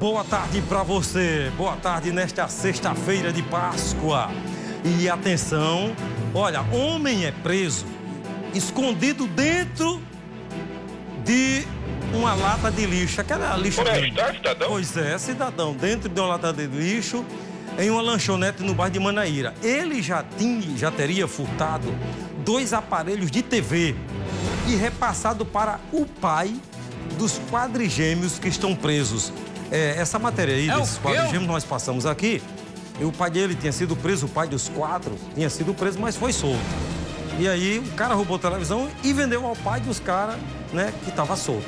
boa tarde para você. Boa tarde nesta sexta-feira de Páscoa. E atenção, olha, homem é preso escondido dentro de uma lata de lixo. Aquela lixo. Como é cidadão? Pois é, cidadão, dentro de uma lata de lixo, em uma lanchonete no bairro de Manaíra. Ele já tinha, já teria furtado dois aparelhos de TV e repassado para o pai dos quadrigêmeos que estão presos. É, essa matéria aí É o desses quê? quadrigêmeos nós passamos aqui. E o pai dele tinha sido preso, o pai dos quatro tinha sido preso, mas foi solto. E aí o cara roubou a televisão e vendeu ao pai dos caras, né, que estava solto.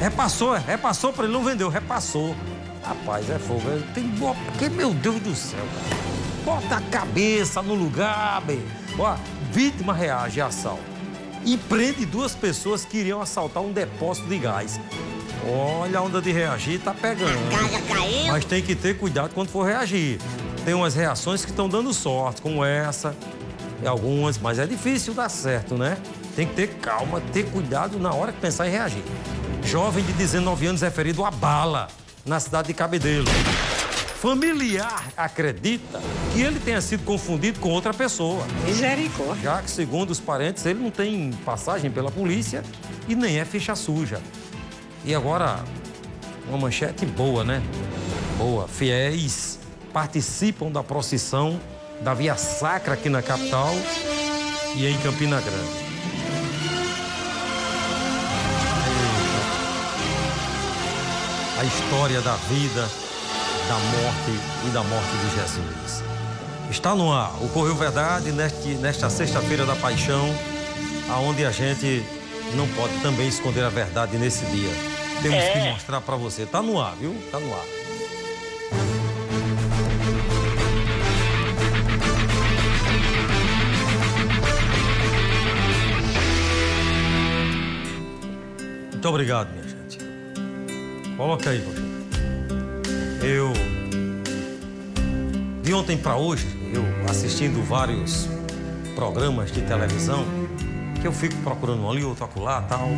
Repassou, repassou para ele, não vendeu, repassou. Rapaz, é fogo. é- Tem boa. Porque, meu Deus do céu, cara. Bota a cabeça no lugar, bem. Ó, vítima reage a assalto. E prende duas pessoas que iriam assaltar um depósito de gás. Olha a onda de reagir, tá pegando. Casa caiu. Mas tem que ter cuidado quando for reagir. Tem umas reações que estão dando sorte, como essa, e algumas, mas é difícil dar certo, né? Tem que ter calma, ter cuidado na hora que pensar em reagir. Jovem de 19 anos é ferido a bala na cidade de Cabedelo. Familiar acredita que ele tenha sido confundido com outra pessoa, Misericórdia. já que, segundo os parentes, ele não tem passagem pela polícia e nem é ficha suja. E agora, uma manchete boa, né? Boa. Fiéis participam da procissão da Via Sacra aqui na capital e em Campina Grande. A história da vida, da morte e da morte de Jesus. Está no ar o Correio Verdade neste, nesta sexta-feira da paixão, aonde a gente não pode também esconder a verdade nesse dia. Temos É. que mostrar para você. Tá no ar, viu? Tá no ar. Muito obrigado, minha gente. Coloca aí, Roger. Eu de ontem para hoje, eu assistindo vários programas de televisão, que eu fico procurando um ali, outro acolá, tal.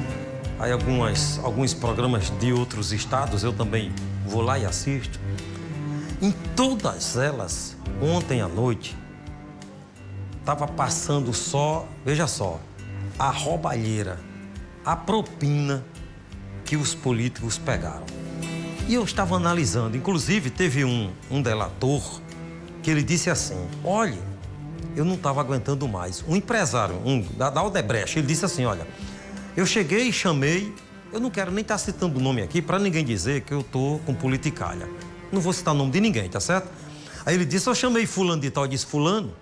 Aí algumas, alguns programas de outros estados eu também vou lá e assisto. Em todas elas, ontem à noite, estava passando só, veja só, a roubalheira, a propina que os políticos pegaram. E eu estava analisando, inclusive teve um, um delator que ele disse assim: olhe, eu não estava aguentando mais. Um empresário, um da, Aldebrecht, ele disse assim: olha, eu cheguei e chamei, eu não quero nem estar citando o nome aqui para ninguém dizer que eu tô com politicalha. Não vou citar o nome de ninguém, tá certo? Aí ele disse: eu chamei fulano de tal, eu disse fulano,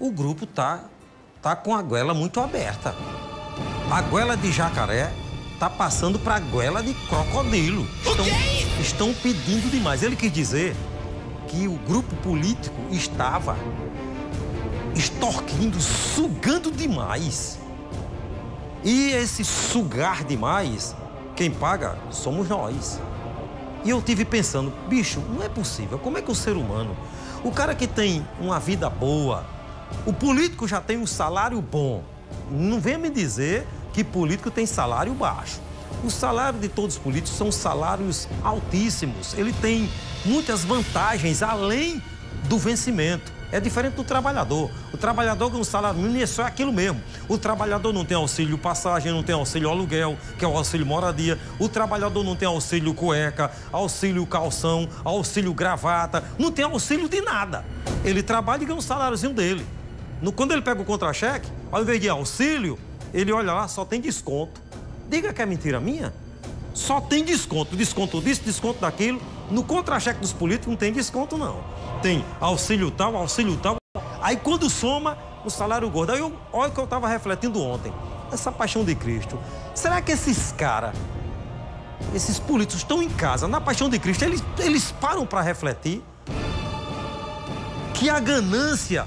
o grupo tá tá com a goela muito aberta. A goela de jacaré tá passando para a goela de crocodilo. Estão, estão pedindo demais. Ele quis dizer que o grupo político estava extorquindo, sugando demais. E esse sugar demais, quem paga somos nós. E eu tive pensando, bicho, não é possível. Como é que o ser humano, o cara que tem uma vida boa, o político já tem um salário bom. Não venha me dizer que político tem salário baixo. O salário de todos os políticos são salários altíssimos. Ele tem muitas vantagens além do vencimento. É diferente do trabalhador. O trabalhador com um salário mínimo é só aquilo mesmo. O trabalhador não tem auxílio passagem, não tem auxílio aluguel, que é o auxílio moradia. O trabalhador não tem auxílio cueca, auxílio calção, auxílio gravata. Não tem auxílio de nada. Ele trabalha e ganha um saláriozinho dele. No- quando ele pega o contra-cheque, ao invés de auxílio, ele olha lá, só tem desconto. Diga que é mentira minha. Só tem desconto. Desconto disso, desconto daquilo. No contra-cheque dos políticos não tem desconto, não. Tem auxílio tal, auxílio tal. Aí quando soma o salário gordo. Aí eu, olha o que eu estava refletindo ontem. Essa paixão de Cristo. Será que esses caras, esses políticos estão em casa, na paixão de Cristo, eles, eles param para refletir que a ganância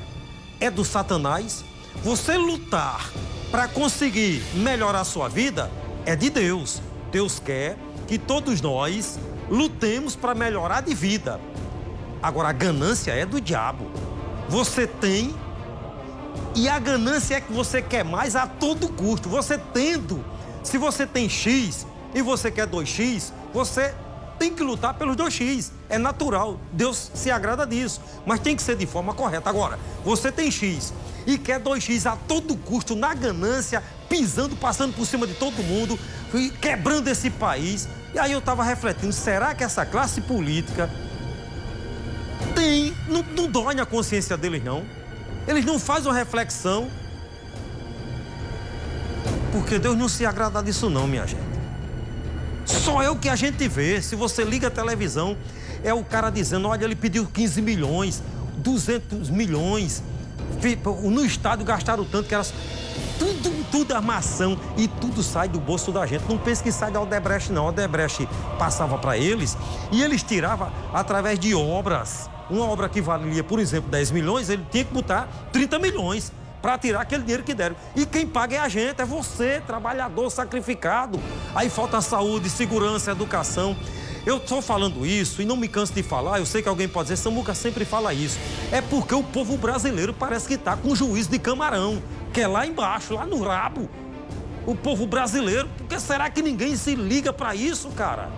é do Satanás? Você lutar para conseguir melhorar a sua vida é de Deus. Deus quer que todos nós lutemos para melhorar de vida. Agora, a ganância é do diabo. Você tem e a ganância é que você quer mais a todo custo. Você tendo, se você tem X e você quer 2X, você tem que lutar pelos 2x. É natural. Deus se agrada disso. Mas tem que ser de forma correta. Agora, você tem X e quer 2x a todo custo, na ganância, pisando, passando por cima de todo mundo, quebrando esse país. E aí eu estava refletindo, será que essa classe política tem, não, não dói na consciência deles não? Eles não fazem uma reflexão. Porque Deus não se agrada disso não, minha gente. Só é o que a gente vê. Se você liga a televisão, é o cara dizendo, olha, ele pediu 15 milhões, 200 milhões. No estádio gastaram tanto que era tudo, tudo armação e tudo sai do bolso da gente. Não pense que sai da Odebrecht, não. A Odebrecht passava para eles e eles tiravam através de obras. Uma obra que valia, por exemplo, 10 milhões, ele tinha que botar 30 milhões para tirar aquele dinheiro que deram. E quem paga é a gente, é você, trabalhador sacrificado. Aí falta saúde, segurança, educação. Eu estou falando isso e não me canso de falar, eu sei que alguém pode dizer, Samuca sempre fala isso. É porque o povo brasileiro parece que está com juízo de camarão, que é lá embaixo, lá no rabo. O povo brasileiro, porque será que ninguém se liga para isso, cara?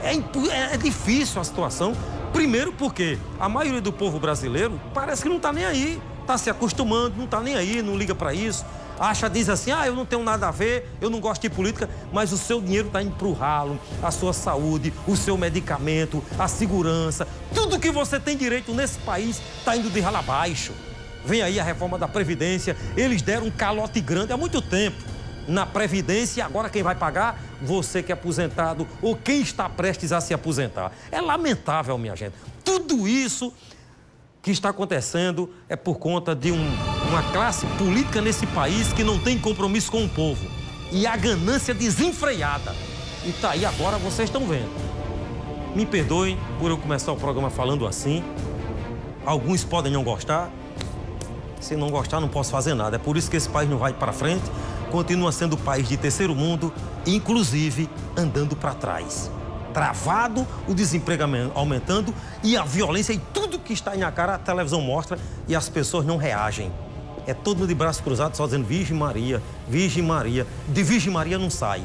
É, é, é difícil a situação. Primeiro porque a maioria do povo brasileiro parece que não está nem aí. Está se acostumando, não está nem aí, não liga para isso acha, diz assim, ah, eu não tenho nada a ver, eu não gosto de política, mas o seu dinheiro está indo para o ralo, a sua saúde, o seu medicamento, a segurança, tudo que você tem direito nesse país está indo de ralo abaixo. Vem aí a reforma da Previdência, eles deram um calote grande há muito tempo na Previdência agora quem vai pagar? Você que é aposentado ou quem está prestes a se aposentar. É lamentável, minha gente. Tudo isso que está acontecendo é por conta de um, uma classe política nesse país que não tem compromisso com o povo. E a ganância desenfreada. E tá aí agora, vocês estão vendo. Me perdoem por eu começar o programa falando assim. Alguns podem não gostar. Se não gostar, não posso fazer nada. É por isso que esse país não vai para frente. Continua sendo o país de terceiro mundo, inclusive andando para trás travado, o desemprego aumentando e a violência e tudo que está aí na cara a televisão mostra e as pessoas não reagem. É todo mundo de braço cruzado só dizendo Virgem Maria, Virgem Maria. De Virgem Maria não sai.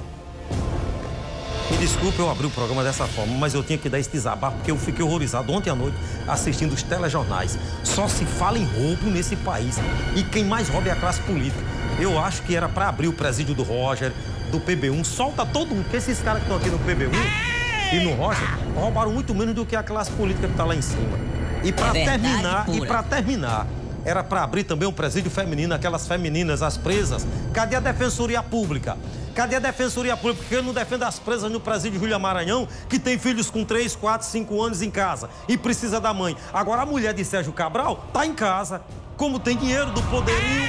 Me desculpe eu abrir o programa dessa forma, mas eu tinha que dar esse desabafo porque eu fiquei horrorizado ontem à noite assistindo os telejornais. Só se fala em roubo nesse país e quem mais rouba é a classe política. Eu acho que era para abrir o presídio do Roger, do PB1. Solta todo mundo, porque esses caras que estão aqui no PB1 e no Rocha roubaram muito menos do que a classe política que está lá em cima. E para terminar, pura. e para terminar, era para abrir também um presídio feminino, aquelas femininas, as presas. Cadê a Defensoria Pública? Cadê a Defensoria Pública? Porque não defende as presas no presídio Júlia Maranhão, que tem filhos com 3, 4, 5 anos em casa e precisa da mãe. Agora a mulher de Sérgio Cabral tá em casa. Como tem dinheiro do poderio,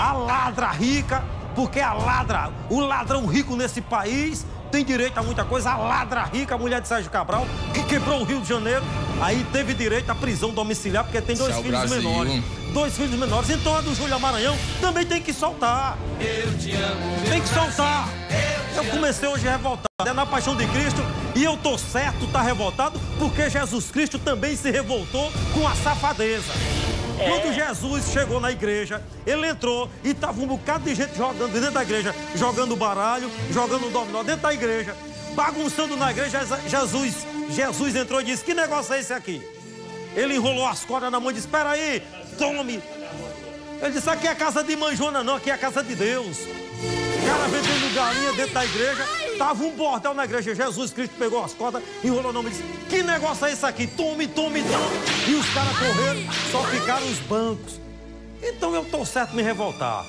a ladra rica, porque a ladra, o ladrão rico nesse país tem direito a muita coisa. A ladra rica, a mulher de Sérgio Cabral, que quebrou o Rio de Janeiro, aí teve direito à prisão domiciliar, porque tem dois filhos é menores. Dois filhos menores. Então a do Júlio Maranhão também tem que soltar. Eu te amo. Tem que soltar. Eu comecei hoje revoltado. É na paixão de Cristo e eu tô certo, tá revoltado, porque Jesus Cristo também se revoltou com a safadeza. É. Quando Jesus chegou na igreja, ele entrou e tava um bocado de gente jogando dentro da igreja, jogando baralho, jogando dominó dentro da igreja, bagunçando na igreja. Jesus, Jesus entrou e disse: Que negócio é esse aqui? Ele enrolou as cordas na mão e disse: Espera aí, tome. Ele disse: Aqui é casa de mãe Joana, não, aqui é casa de Deus. O cara vendendo galinha dentro da igreja. Tava um bordel na igreja. Jesus Cristo pegou as cordas, enrolou o nome e disse: Que negócio é esse aqui? Tome, tome, tome. E os caras correram, só ficaram os bancos. Então eu tô certo em me revoltar.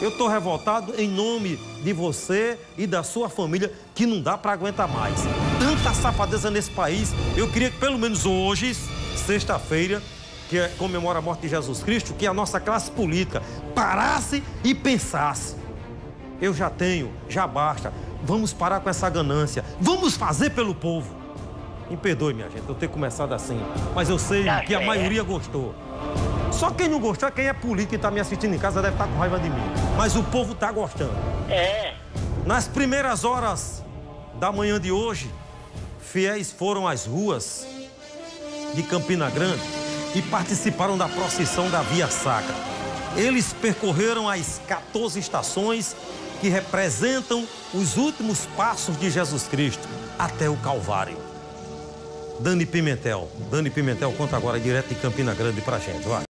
Eu tô revoltado em nome de você e da sua família, que não dá para aguentar mais. Tanta safadeza nesse país. Eu queria que pelo menos hoje, sexta-feira, que é, comemora a morte de Jesus Cristo, que a nossa classe política parasse e pensasse. Eu já tenho, já basta. Vamos parar com essa ganância. Vamos fazer pelo povo. Me perdoe, minha gente, eu ter começado assim. Mas eu sei tá que a maioria gostou. Só quem não gostou é quem é político e está me assistindo em casa deve estar tá com raiva de mim. Mas o povo está gostando. É. Nas primeiras horas da manhã de hoje, fiéis foram às ruas de Campina Grande e participaram da procissão da Via Sacra. Eles percorreram as 14 estações que representam os últimos passos de Jesus Cristo. até o Calvário. Dani Pimentel. Dani Pimentel conta agora direto de Campina Grande pra gente. Vai.